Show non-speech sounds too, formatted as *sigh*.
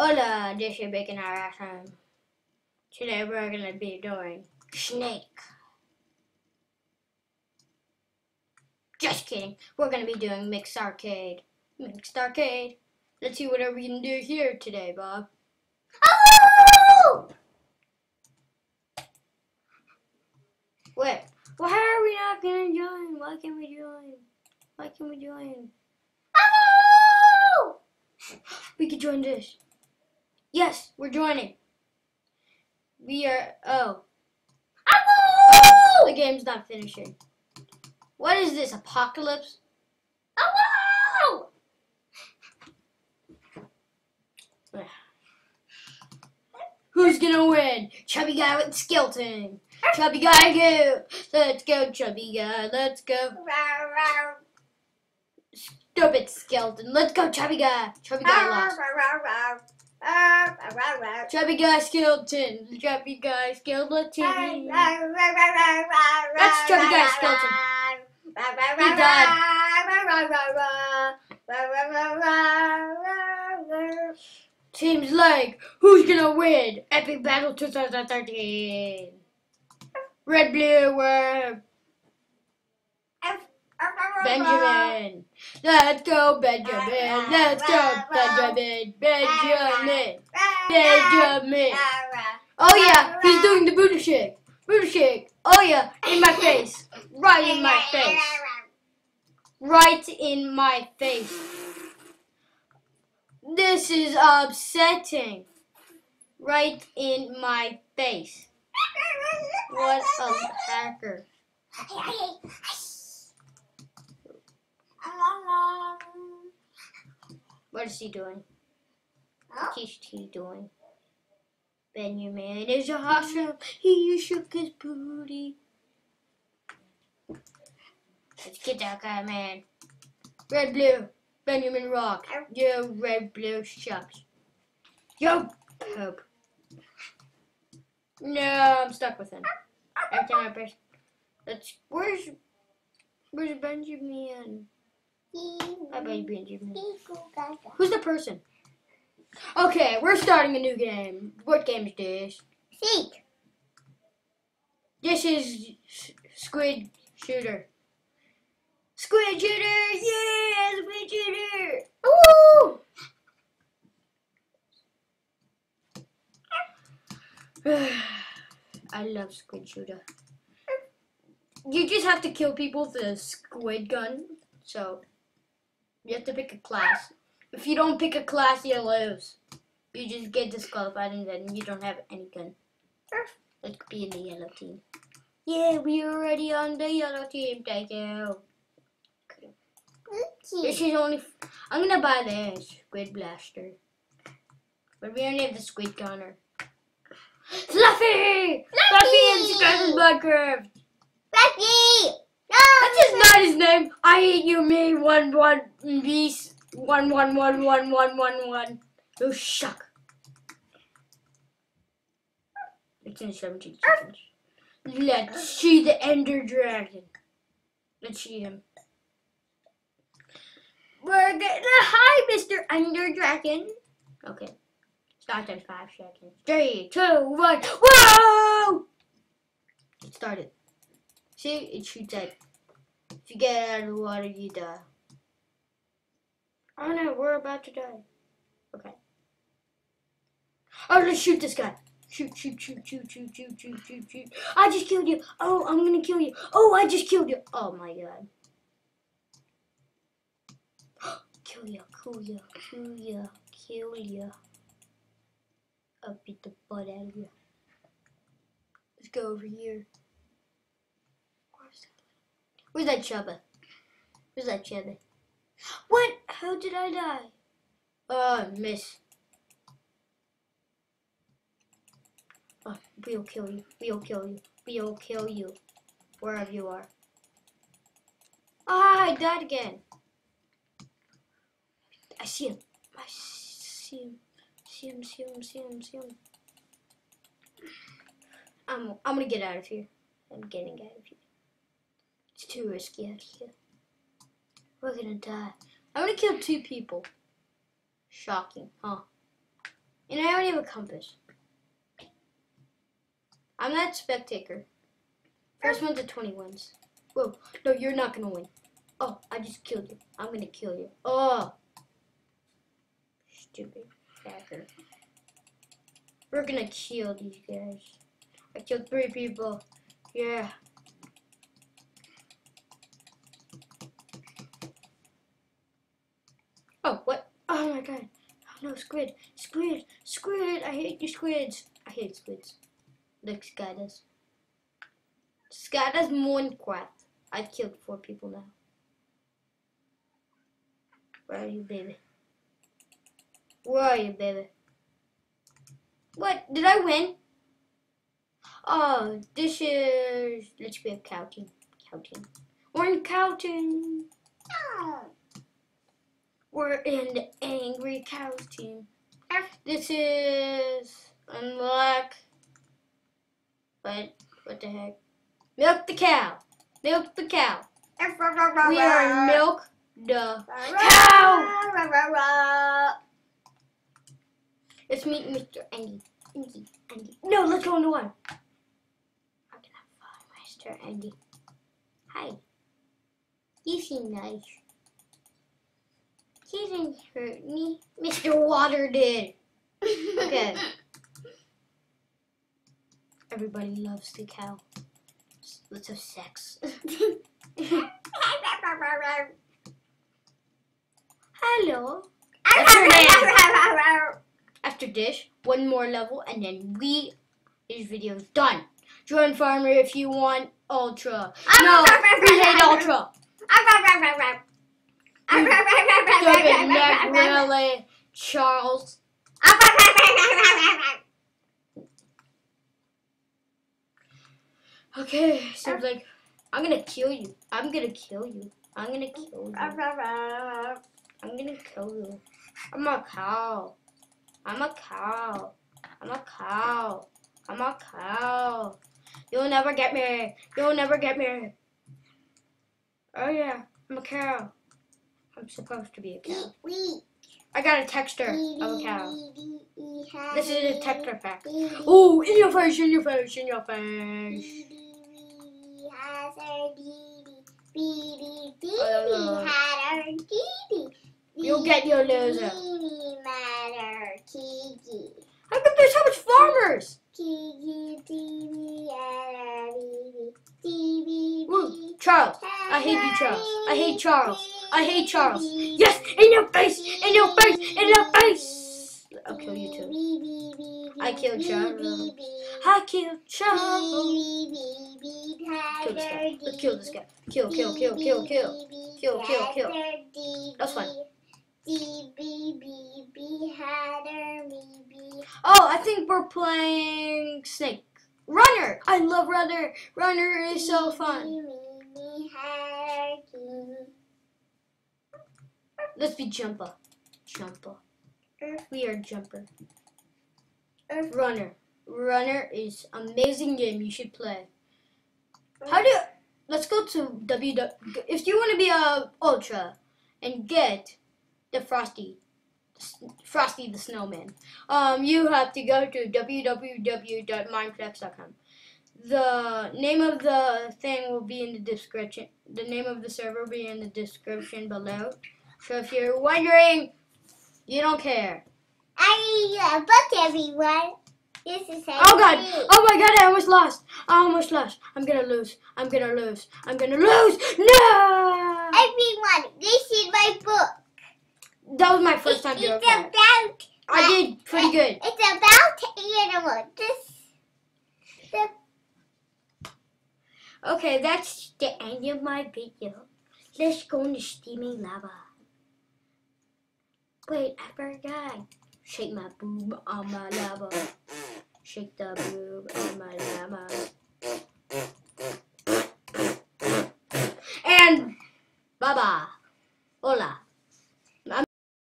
Hola, this is Bacon Awesome. Today we're gonna be doing Snake. Just kidding. We're gonna be doing Mixed Arcade. Mixed Arcade. Let's see whatever we can do here today, Bob. Oh! Wait, why are we not gonna join? Why can't we join? Why can't we join? Oh! We could join this. Yes, we're joining. We are. Oh, Oh! the game's not finishing. What is this? Apocalypse? Oh! *sighs* Who's gonna win? Chubby guy with skeleton. *laughs* Chubby guy go. Let's go, chubby guy. Let's go. Stupid skeleton. Let's go, chubby guy. Chubby guy lost. Chubby guy skeleton. Chubby guy skeleton. That's Chubby Guy skeleton. He died. Seems like who's gonna win? Epic Battle 2013. Red, blue, uh, Benjamin. Let's go, Benjamin. Let's go, Benjamin. Benjamin. Benjamin. Oh yeah, he's doing the booty shake. Booty shake. Oh yeah, in my face. Right in my face. Right in my face. This is upsetting. Right in my face. What a hacker. What is he doing? What is he doing? Benjamin is awesome. He shook his booty. Let's get that guy, man. Red, blue. Benjamin Rock. Yo, red, blue shucks. Yo, Pope. No, I'm stuck with him. Every time I press. Let's. Where's. Where's Benjamin? Who's the person? Okay, we're starting a new game. What game is this? Seek. This is Squid Shooter. Squid Shooter! Yeah! Squid Shooter! Ooh! *sighs* I love Squid Shooter. You just have to kill people with a squid gun. So, you have to pick a class. If you don't pick a class, you lose. You just get disqualified and then you don't have any gun. Let's be in the yellow team. Yeah, we are already on the yellow team. Thank you. This is only. I'm gonna buy this Squid Blaster. But we only have the Squid Gunner. Fluffy! Fluffy and Scratches Minecraft! Fluffy! No! That's just not his name! I hate you, me, one, one, beast, one, one, one, one, one, one, one. You shuck. It's in 17 seconds. Let's see the Ender Dragon. Let's see him. We're gonna. Hi, Mr. Ender Dragon. Okay. Start in five seconds. Three, two, one. Whoa! It started. See, it shoots at. If you get out of the water, you die. Oh no, we're about to die. Okay. Oh, let's shoot this guy. Shoot, shoot, shoot, shoot, shoot, shoot, shoot, shoot, shoot. I just killed you. Oh, I'm gonna kill you. Oh, I just killed you. Oh my god. *gasps* kill ya, kill ya, kill ya, kill ya. I'll beat the butt out of you. Let's go over here. Where's that? Chubba? Where's that Chubba? What? How did I die? Oh, miss. Oh, we'll kill you. We'll kill you. We'll kill you. Wherever you are. Ah, I died again. I see him. I see him. See him, see him, see him, see him. I'm, I'm gonna get out of here. I'm getting out of here. It's too risky out here. We're gonna die. I'm gonna kill two people. Shocking, huh? And I already have a compass. I'm that spectator. First one to 20 wins. Whoa, no, you're not gonna win. Oh, I just killed you. I'm gonna kill you. Oh. Stupid hacker. We're gonna kill these guys. I killed three people. Yeah. Oh, Oh my god. Oh no, squid. Squid. Squid. I hate you squids. I hate squids. Sky does. Sky does. I've killed four people now. Where are you, baby? Where are you, baby? What? Did I win? Oh, this is. Let's be a cow team. Cow team. We're in cow team. No. We're in the angry Cows team. This is unlock. What? What the heck? Milk the cow. Milk the cow. We are milk the cow. Let's meet Mr. Andy. Andy. No, let's go into one. Find Mr. Andy. Hi. You seem nice. He didn't hurt me. *laughs* Mr. Water did. Okay. Everybody loves the cow. Let's have sex. Hello. Name? After dish, one more level, and then we, this video's done. Join Farmer if you want Ultra. No, we hate Ultra. Stupid neck, really. Charles. Okay, seems like I'm gonna kill you. I'm gonna kill you. I'm gonna kill you. I'm gonna kill you. I'm a cow. I'm a cow. I'm a cow. I'm a cow. You'll never get me. You'll never get me. Oh yeah, I'm a cow. I'm supposed to be a cow. I got a texture of a cow. This is a texture pack. Oh, in your face, in your face, in your face. You'll get your loser. How come there's so much farmers? Woo, Charles. I hate you, Charles. I hate Charles. I hate Charles. Yes, in your face, in your face, in your face. I'll kill you too. I killed Charles. I killed Charles. Kill this guy. Let's kill this guy. Kill, kill, kill, kill, kill. Kill, kill, kill. That's fine. Oh, I think we're playing Snake. Runner! I love Runner. Runner is so fun. Let's be Jumper. Jumper. We are Jumper. Runner. Runner is amazing game. You should play. How do? Let's go to W. If you want to be a ultra and get the Frosty, Frosty the Snowman, um, you have to go to www.mineplex.com. The name of the thing will be in the description. The name of the server will be in the description below. So if you're wondering, you don't care. I need a book, everyone. This is Oh god! Oh my god! I almost lost. I almost lost. I'm gonna lose. I'm gonna lose. I'm gonna lose. No! Everyone, this is my book. That was my first time it's doing it's that. about. I did pretty good. It's about animals. This. The, Okay, that's the end of my video. Let's go in the steaming lava. Wait, I forgot. Shake my boob on my lava. Shake the boob on my lava. And baba. Hola.